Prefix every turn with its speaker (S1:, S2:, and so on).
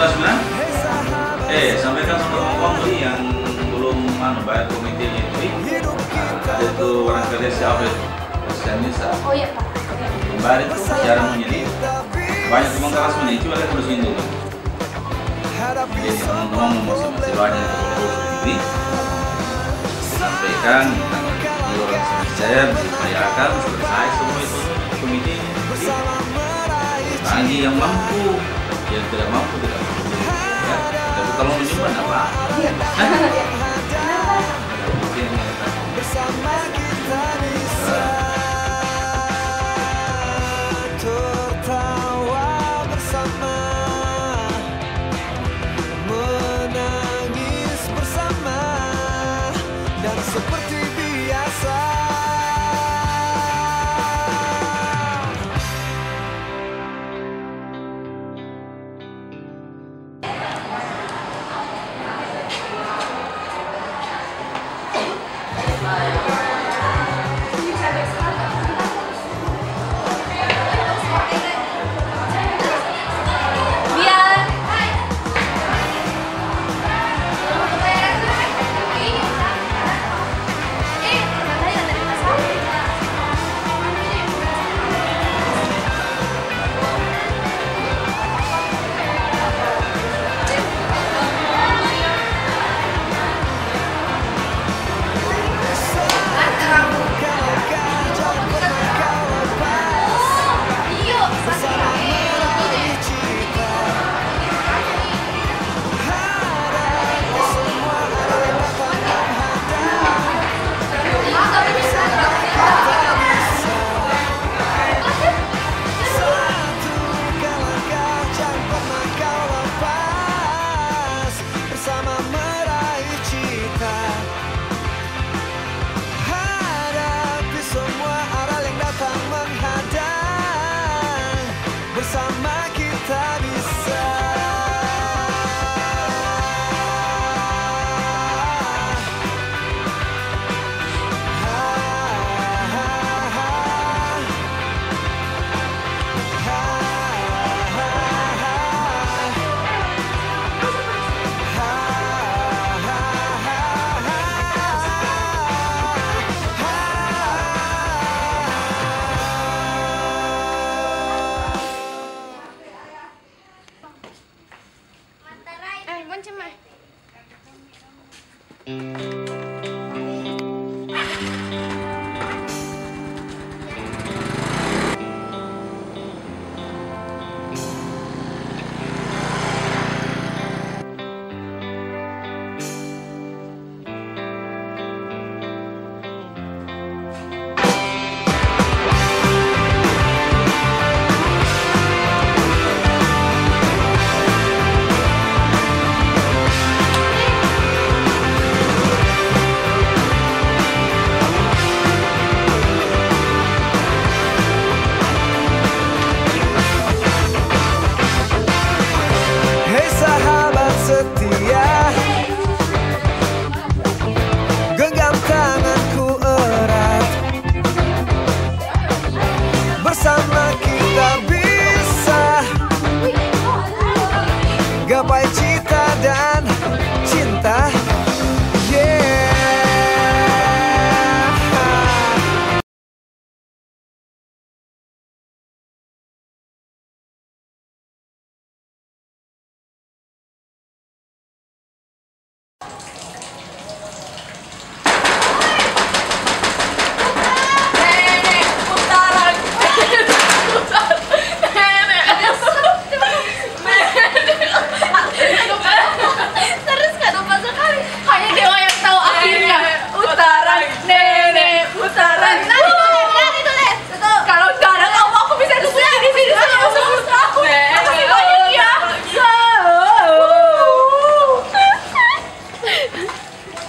S1: Sahabat
S2: Eh, sampaikan sama kawan ini yang belum anu bayar komitenya itu.
S1: Kita
S2: Ada itu barangkali siapa itu? Kasihannya sa.
S3: Oh iya, Pak.
S2: Kembali itu jarang menjadi banyak
S1: bisa
S2: memang keras menjadi ada harus ini.
S1: Hadapi
S2: Jadi teman-teman masih masih banyak ini sampaikan tentang orang saya diupayakan selesai semua itu komite bagi yang mampu yang tidak mampu tidak kalau menyimpan apa